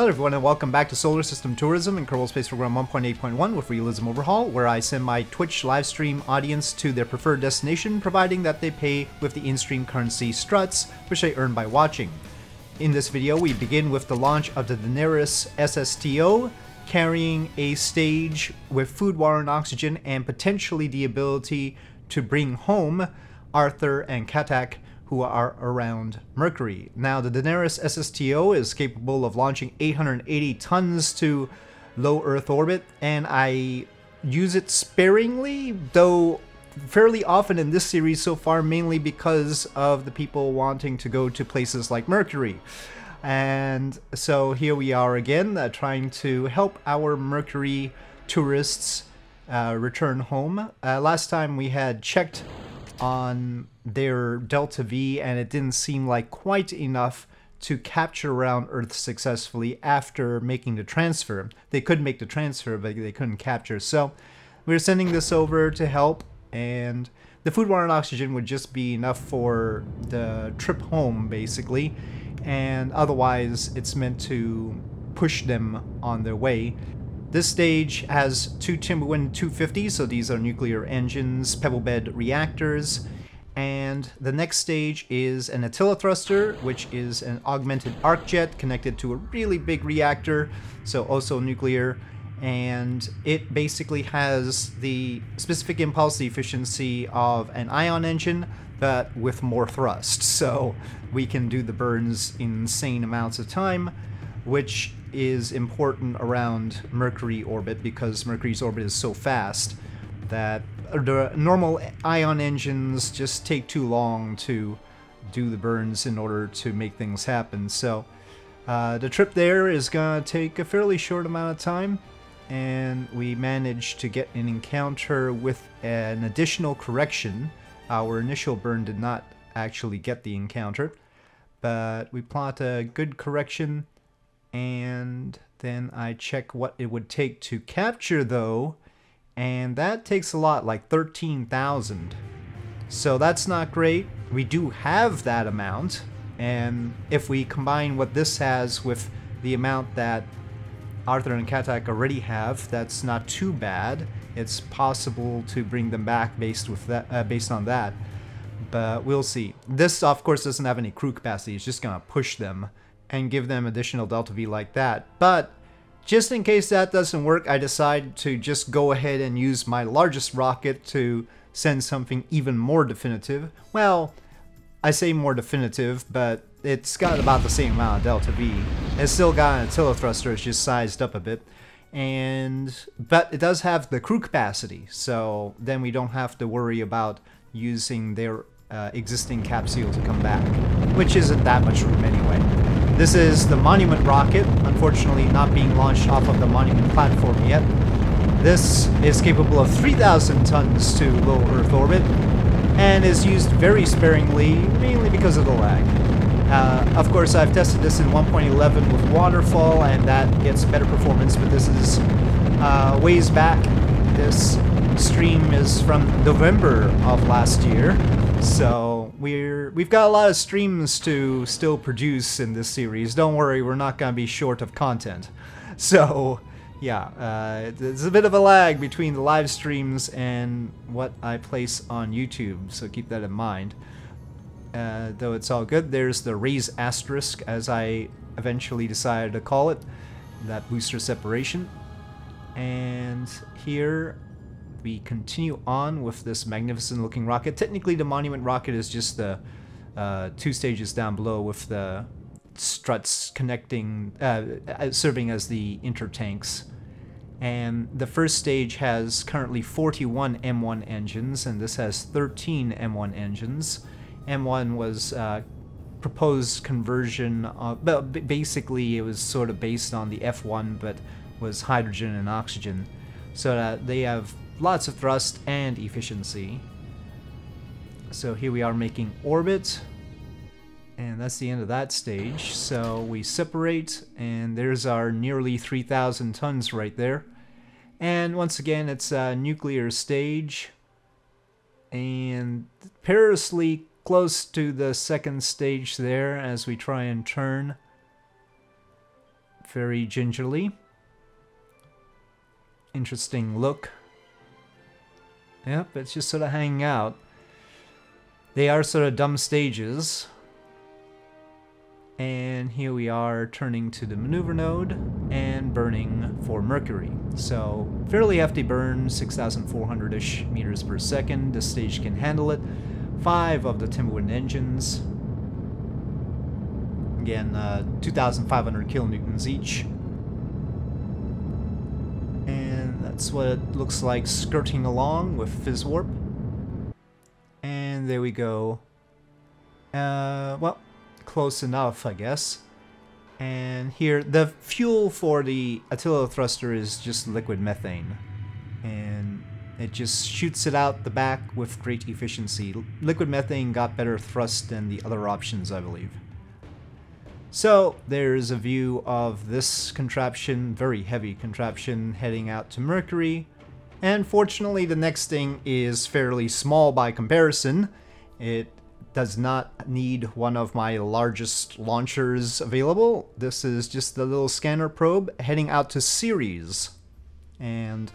Hello everyone and welcome back to Solar System Tourism in Kerbal Space Program 1.8.1 with Realism Overhaul, where I send my Twitch livestream audience to their preferred destination, providing that they pay with the in-stream currency struts, which they earn by watching. In this video, we begin with the launch of the Daenerys SSTO, carrying a stage with food, water, and oxygen, and potentially the ability to bring home Arthur and Katak who are around Mercury. Now, the Daenerys SSTO is capable of launching 880 tons to low Earth orbit, and I use it sparingly, though fairly often in this series so far, mainly because of the people wanting to go to places like Mercury. And so here we are again, uh, trying to help our Mercury tourists uh, return home. Uh, last time we had checked on their Delta V, and it didn't seem like quite enough to capture around Earth successfully after making the transfer. They could make the transfer, but they couldn't capture. So we're sending this over to help, and the food, water, and oxygen would just be enough for the trip home, basically. And otherwise, it's meant to push them on their way. This stage has two Timberwind 250s, so these are nuclear engines, pebble bed reactors, and the next stage is an Attila thruster, which is an augmented arc jet connected to a really big reactor, so also nuclear, and it basically has the specific impulse efficiency of an ion engine, but with more thrust, so we can do the burns in insane amounts of time, which is important around Mercury orbit because Mercury's orbit is so fast that the normal ion engines just take too long to do the burns in order to make things happen. So uh, the trip there is going to take a fairly short amount of time and we managed to get an encounter with an additional correction. Our initial burn did not actually get the encounter, but we plot a good correction and then I check what it would take to capture though and that takes a lot like 13,000 so that's not great. We do have that amount and if we combine what this has with the amount that Arthur and Katak already have that's not too bad. It's possible to bring them back based with that uh, based on that but we'll see. This of course doesn't have any crew capacity. It's just gonna push them and give them additional delta V like that. But just in case that doesn't work, I decide to just go ahead and use my largest rocket to send something even more definitive. Well, I say more definitive, but it's got about the same amount of delta V. It's still got an Attila thruster, it's just sized up a bit. And but it does have the crew capacity, so then we don't have to worry about using their uh, existing capsule to come back, which isn't that much room anyway. This is the Monument rocket, unfortunately not being launched off of the Monument platform yet. This is capable of 3,000 tons to low Earth orbit, and is used very sparingly, mainly because of the lag. Uh, of course, I've tested this in 1.11 with Waterfall, and that gets better performance, but this is uh, ways back. This stream is from November of last year, so we've got a lot of streams to still produce in this series. Don't worry, we're not gonna be short of content. So yeah, uh, there's a bit of a lag between the live streams and what I place on YouTube, so keep that in mind. Uh, though it's all good, there's the Raiz asterisk, as I eventually decided to call it, that booster separation. And here we continue on with this magnificent looking rocket. Technically the Monument rocket is just the uh, two stages down below with the struts connecting, uh, uh serving as the intertanks. And the first stage has currently 41 M1 engines, and this has 13 M1 engines. M1 was uh, proposed conversion, of, well, basically it was sort of based on the F1, but was hydrogen and oxygen. So that they have lots of thrust and efficiency. So here we are making orbit. And that's the end of that stage. So we separate, and there's our nearly 3,000 tons right there. And once again, it's a nuclear stage. And perilously close to the second stage there as we try and turn. very gingerly. Interesting look. Yep, it's just sort of hanging out. They are sort of dumb stages. And here we are turning to the maneuver node and burning for Mercury. So fairly hefty burn, 6,400-ish meters per second. This stage can handle it. Five of the Timberwind engines. Again, uh, 2,500 kilonewtons each. And that's what it looks like skirting along with Fizz Warp. And there we go. Uh, well, close enough, I guess. And here, the fuel for the Attila thruster is just liquid methane. And it just shoots it out the back with great efficiency. Liquid methane got better thrust than the other options, I believe. So, there's a view of this contraption, very heavy contraption, heading out to Mercury. And fortunately, the next thing is fairly small by comparison. It does not need one of my largest launchers available. This is just the little scanner probe heading out to Ceres. And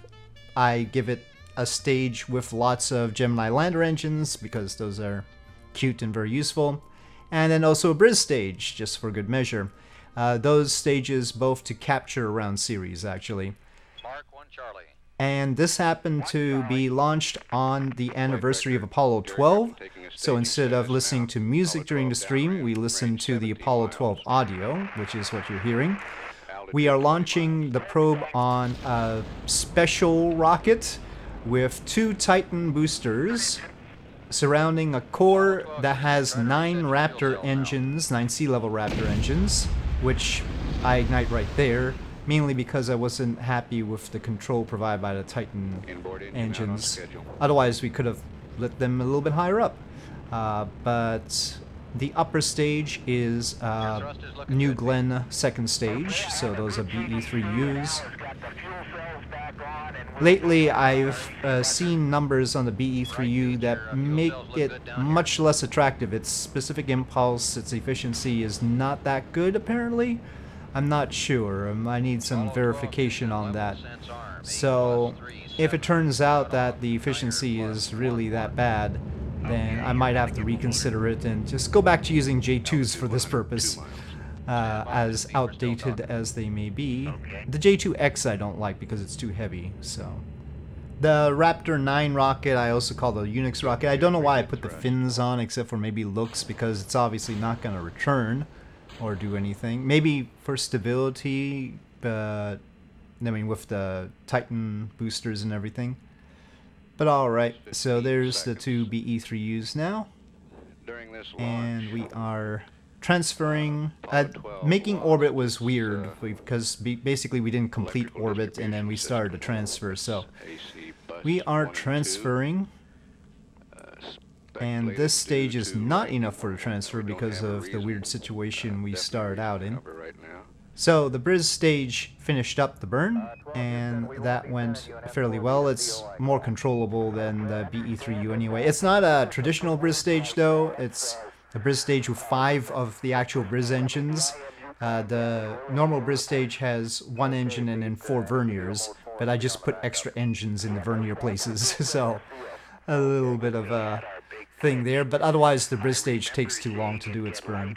I give it a stage with lots of Gemini lander engines because those are cute and very useful. And then also a Briz stage, just for good measure. Uh, those stages both to capture around Ceres, actually. Mark 1 Charlie. And this happened to be launched on the anniversary of Apollo 12. So instead of listening to music during the stream, we listen to the Apollo 12 audio, which is what you're hearing. We are launching the probe on a special rocket with two Titan boosters surrounding a core that has nine Raptor engines, nine sea level Raptor engines, which I ignite right there mainly because I wasn't happy with the control provided by the Titan engines. Otherwise, we could have lit them a little bit higher up. Uh, but the upper stage is uh, New Glenn second stage, so those are BE3Us. Lately, I've uh, seen numbers on the BE3U that make it much less attractive. Its specific impulse, its efficiency is not that good, apparently. I'm not sure. Um, I need some verification on that. So, if it turns out that the efficiency is really that bad, then I might have to reconsider it and just go back to using J2s for this purpose. Uh, as outdated as they may be. The J2X I don't like because it's too heavy, so... The Raptor 9 rocket I also call the Unix rocket. I don't know why I put the fins on except for maybe looks because it's obviously not going to return or do anything. Maybe for stability, but I mean with the Titan boosters and everything. But alright, so there's the two BE3Us now. And we are transferring, uh, making orbit was weird because basically we didn't complete orbit and then we started to transfer. So we are transferring and this stage is not enough for a transfer because of the weird situation we started out in. So the Briz stage finished up the burn, and that went fairly well. It's more controllable than the BE3U anyway. It's not a traditional Briz stage though, it's a Briz stage with five of the actual Briz engines. Uh, the normal Briz stage has one engine and then four verniers, but I just put extra engines in the vernier places, so a little bit of uh, a thing there, but otherwise the Briz stage takes too long to do its burn.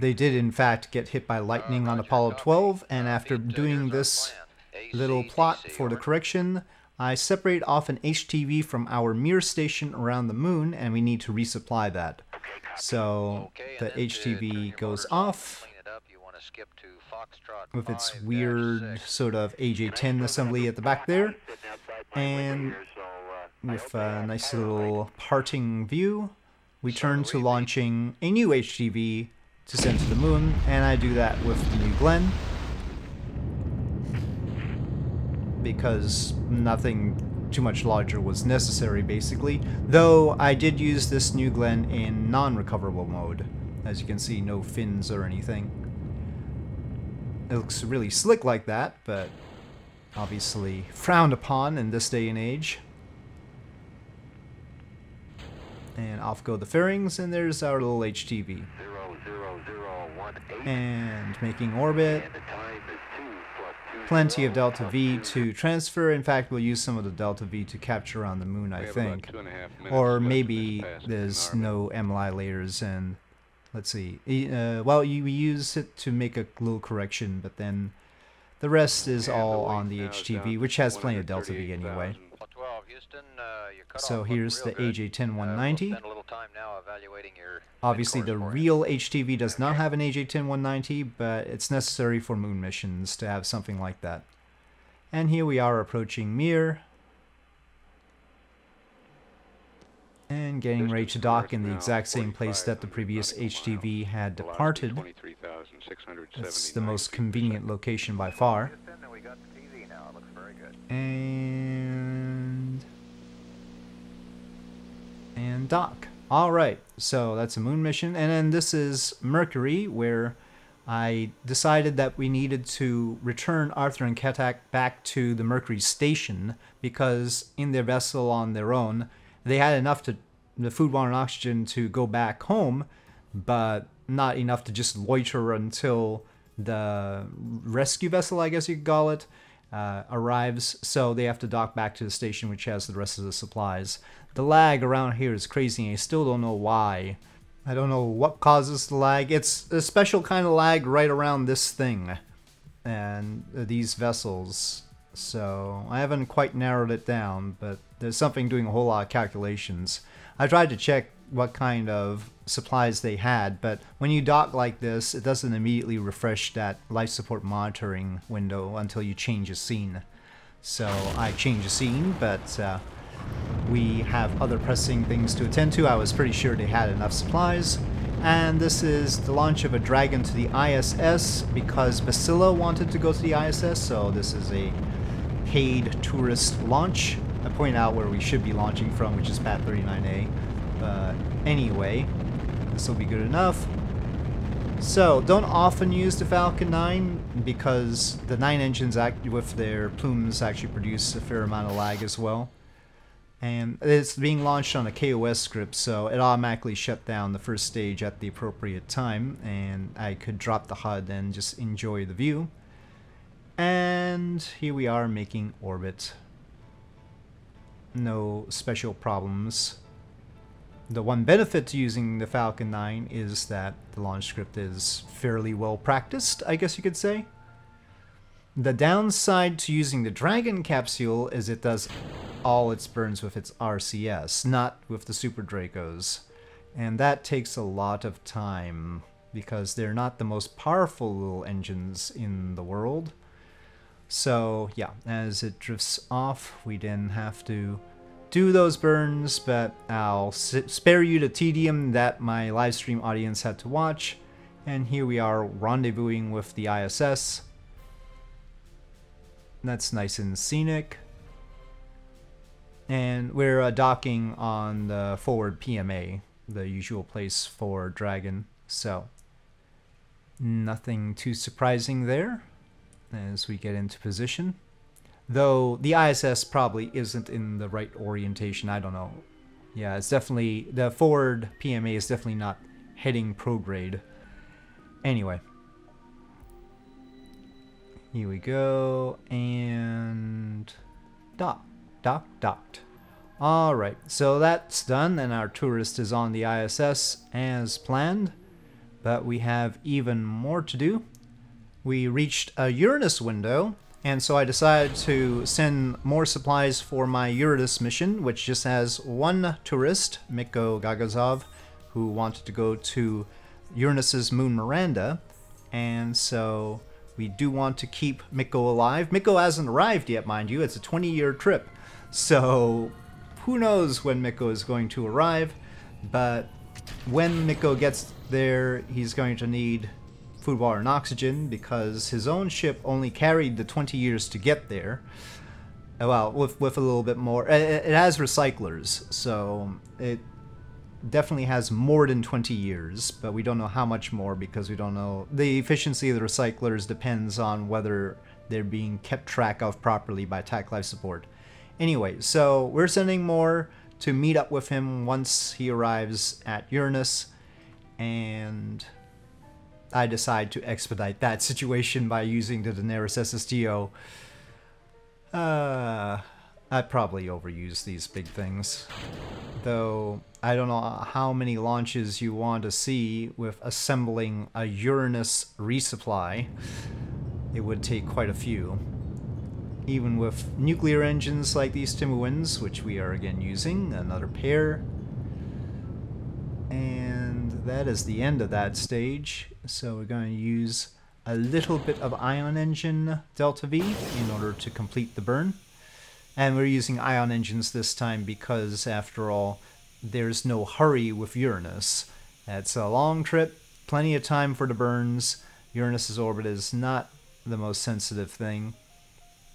They did in fact get hit by lightning on Apollo 12, and after doing this little plot for the correction, I separate off an HTV from our Mir station around the moon, and we need to resupply that. So the HTV goes off with its weird sort of AJ-10 assembly at the back there. And with a nice little parting view, we turn to launching a new HTV to send to the moon, and I do that with the New Glenn. Because nothing too much larger was necessary, basically. Though I did use this New Glenn in non-recoverable mode. As you can see, no fins or anything. It looks really slick like that, but obviously frowned upon in this day and age. And off go the fairings, and there's our little HTV. And making orbit. Plenty of Delta V to transfer. In fact, we'll use some of the Delta V to capture on the moon, I think. Or maybe there's no MLI layers and let's see. Uh, well, you use it to make a little correction, but then the rest is all on the HTV, which has plenty of Delta V anyway. Uh, so here's the AJ10190. Obviously the real HTV does not have an AJ10190, but it's necessary for moon missions to have something like that. And here we are approaching Mir. And getting ready to dock in the exact same place that the previous HTV had departed. It's the most convenient location by far. And... And dock. Alright, so that's a moon mission. And then this is Mercury, where I decided that we needed to return Arthur and Ketak back to the Mercury station because in their vessel on their own, they had enough to the food, water, and oxygen to go back home, but not enough to just loiter until the rescue vessel, I guess you could call it, uh, arrives. So they have to dock back to the station, which has the rest of the supplies. The lag around here is crazy, I still don't know why. I don't know what causes the lag. It's a special kind of lag right around this thing and these vessels. So I haven't quite narrowed it down, but there's something doing a whole lot of calculations. I tried to check what kind of supplies they had, but when you dock like this, it doesn't immediately refresh that life support monitoring window until you change a scene. So I changed a scene, but uh, we have other pressing things to attend to. I was pretty sure they had enough supplies. And this is the launch of a Dragon to the ISS because Basila wanted to go to the ISS, so this is a paid tourist launch. I point out where we should be launching from, which is Pad 39A. But anyway, this will be good enough. So, don't often use the Falcon 9 because the 9 engines act with their plumes actually produce a fair amount of lag as well. And it's being launched on a KOS script, so it automatically shut down the first stage at the appropriate time, and I could drop the HUD and just enjoy the view. And here we are making orbit no special problems. The one benefit to using the Falcon 9 is that the launch script is fairly well practiced, I guess you could say. The downside to using the Dragon capsule is it does all its burns with its RCS, not with the Super Dracos. And that takes a lot of time because they're not the most powerful little engines in the world. So yeah, as it drifts off, we then have to do those burns, but I'll spare you the tedium that my live stream audience had to watch. And here we are rendezvousing with the ISS. That's nice and scenic. And we're uh, docking on the forward PMA, the usual place for Dragon. So, nothing too surprising there as we get into position. Though the ISS probably isn't in the right orientation, I don't know. Yeah, it's definitely, the forward PMA is definitely not heading prograde. Anyway. Here we go, and dock, dock, docked. Alright, so that's done, and our tourist is on the ISS as planned. But we have even more to do we reached a Uranus window, and so I decided to send more supplies for my Uranus mission, which just has one tourist, Mikko Gagazov, who wanted to go to Uranus's moon Miranda, and so we do want to keep Mikko alive. Mikko hasn't arrived yet, mind you. It's a 20-year trip, so who knows when Mikko is going to arrive, but when Mikko gets there, he's going to need food, water, and oxygen because his own ship only carried the 20 years to get there. Uh, well, with, with a little bit more. It, it has recyclers, so it definitely has more than 20 years, but we don't know how much more because we don't know. The efficiency of the recyclers depends on whether they're being kept track of properly by TAC Life Support. Anyway, so we're sending more to meet up with him once he arrives at Uranus, and I decide to expedite that situation by using the Daenerys SSTO. Uh, I probably overuse these big things. Though, I don't know how many launches you want to see with assembling a Uranus resupply. It would take quite a few. Even with nuclear engines like these Timberwinds, which we are again using, another pair. And that is the end of that stage. So we're going to use a little bit of ion engine delta V in order to complete the burn. And we're using ion engines this time because, after all, there's no hurry with Uranus. It's a long trip, plenty of time for the burns. Uranus's orbit is not the most sensitive thing.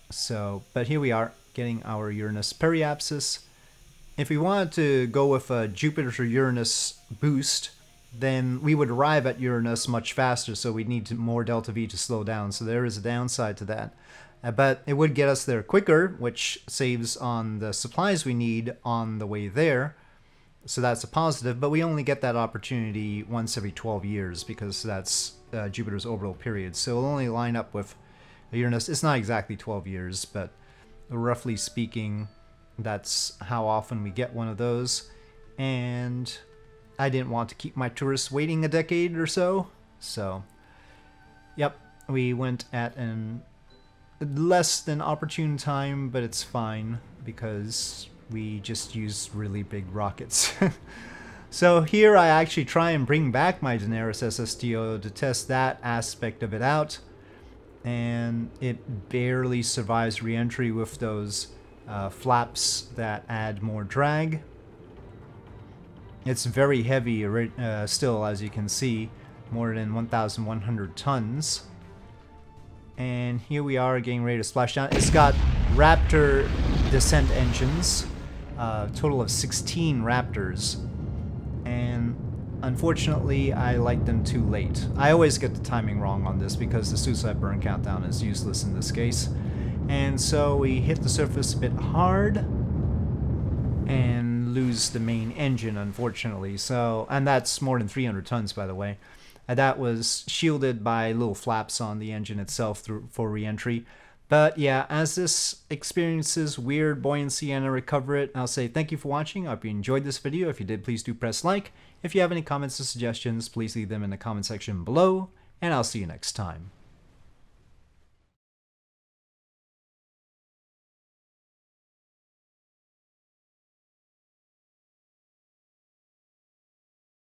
So, but here we are, getting our Uranus periapsis. If we wanted to go with a Jupiter Uranus boost, then we would arrive at Uranus much faster, so we'd need more delta V to slow down. So there is a downside to that. Uh, but it would get us there quicker, which saves on the supplies we need on the way there. So that's a positive, but we only get that opportunity once every 12 years because that's uh, Jupiter's orbital period. So it'll only line up with Uranus. It's not exactly 12 years, but roughly speaking, that's how often we get one of those. And I didn't want to keep my tourists waiting a decade or so. So, yep, we went at an less than opportune time, but it's fine because we just use really big rockets. so here I actually try and bring back my Daenerys SSTO to test that aspect of it out. And it barely survives reentry with those uh, flaps that add more drag. It's very heavy uh, still, as you can see, more than 1,100 tons. And here we are getting ready to splash down. It's got Raptor descent engines, a uh, total of 16 Raptors. And unfortunately, I light them too late. I always get the timing wrong on this because the suicide burn countdown is useless in this case. And so we hit the surface a bit hard, and lose the main engine, unfortunately. So, and that's more than 300 tons, by the way. And that was shielded by little flaps on the engine itself through, for reentry. But yeah, as this experiences weird buoyancy and I recover it, I'll say thank you for watching. I hope you enjoyed this video. If you did, please do press like. If you have any comments or suggestions, please leave them in the comment section below, and I'll see you next time.